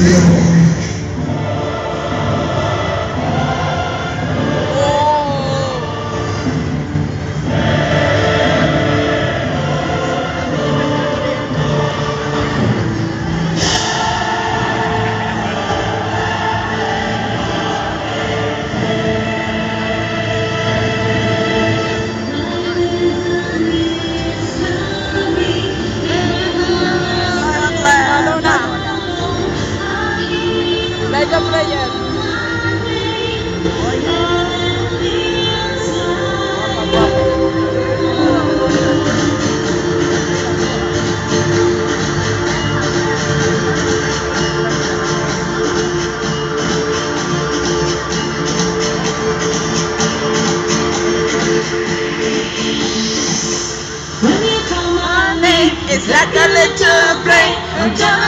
Hallelujah. The name, It's like a little plane.